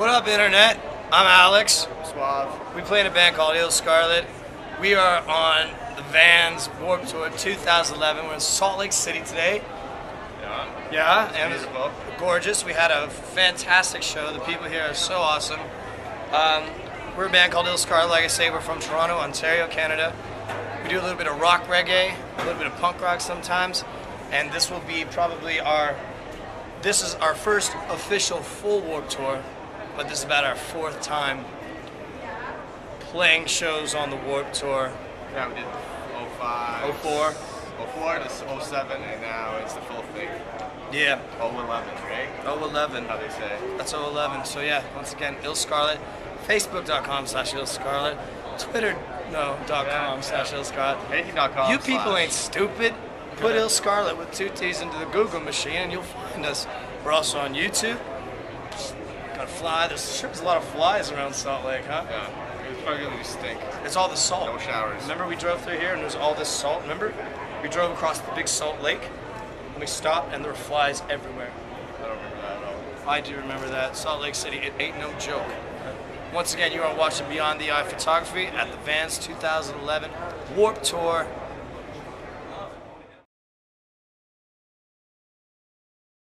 What up, Internet? I'm Alex. Suave. We play in a band called Ill Scarlett. We are on the Vans Warped Tour 2011. We're in Salt Lake City today. Yeah. Yeah, and it's Beautiful. gorgeous. We had a fantastic show. The people here are so awesome. Um, we're a band called Ill Scarlett. Like I say, we're from Toronto, Ontario, Canada. We do a little bit of rock reggae, a little bit of punk rock sometimes, and this will be probably our. This is our first official full Warped Tour, but this is about our fourth time playing shows on the Warped Tour. Yeah, we did 05. 04. 04 to 07, and now it's the full thing. Yeah, 011, right? 011. How they say. That's 011. So yeah, once again, Ill Scarlett. Facebook.com slash Ill Scarlett. Twitter, no, dot Yeah, com slash Ill Scarlett. Anything.com. You people ain't stupid. Put Ill Scarlett with two T's into the Google machine and you'll find us. We're also on YouTube. Fly. There's, sure there's a lot of flies around Salt Lake, huh? Yeah. It's probably gonna stink. It's all the salt. No showers. Remember we drove through here and there's all this salt, remember? We drove across the big salt lake and we stopped and there were flies everywhere. I don't remember that at all. I do remember that. Salt Lake City, it ain't no joke. Once again, you are watching Beyond the Eye Photography at the Vans 2011 Warped Tour